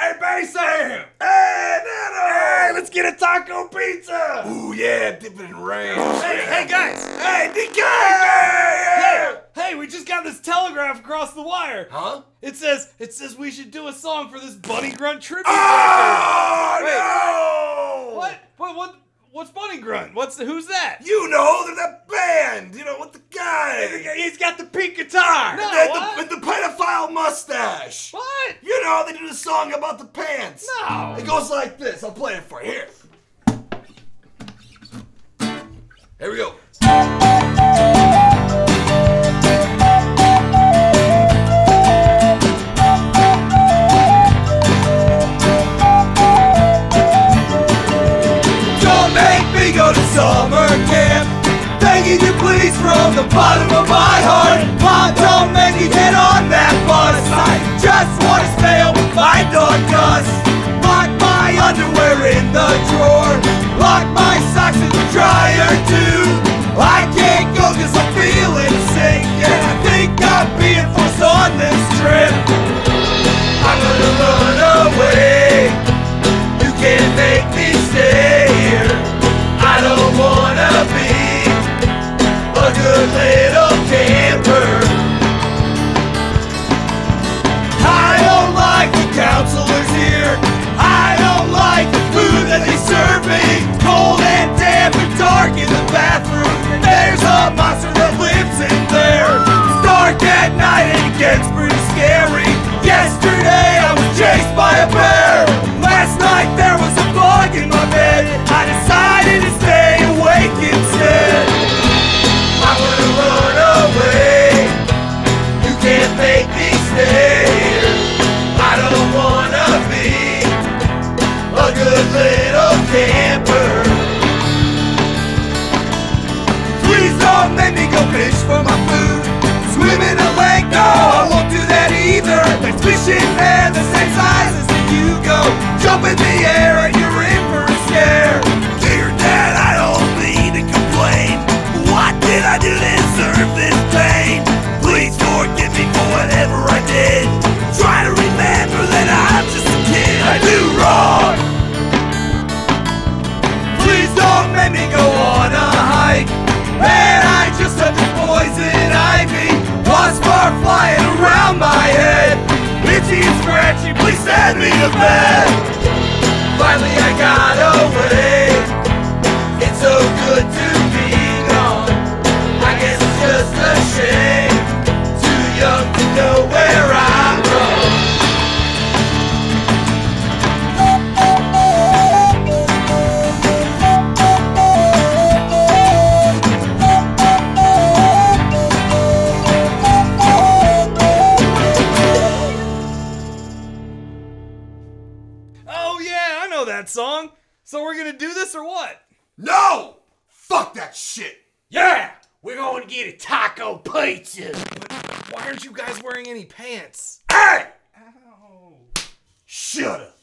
Hey, Bassamp! Hey, Nano! Hey, let's get a taco pizza! Ooh, yeah, dip it in ranch. Hey, hey, guys! Hey, DK! Hey, hey, we just got this telegraph across the wire. Huh? It says it says we should do a song for this Bunnygrunt tribute. Oh, Wait. no! What? What? What? What's Bunnygrunt? What's the, who's that? You know, they're that band, you know, with the guy. He's got the pink guitar. No, With what? the, with the pedophile mustache. what? You know, they did a song about the pants. No. It goes like this. I'll play it for you. Here. Here we go. From the bottom of my heart. Please flying around my head. Itchy and scratchy, please send me to bed. That song. So we're gonna do this or what? No! Fuck that shit! Yeah, we're going to get a taco pizza. But Why aren't you guys wearing any pants? Hey! Shut up!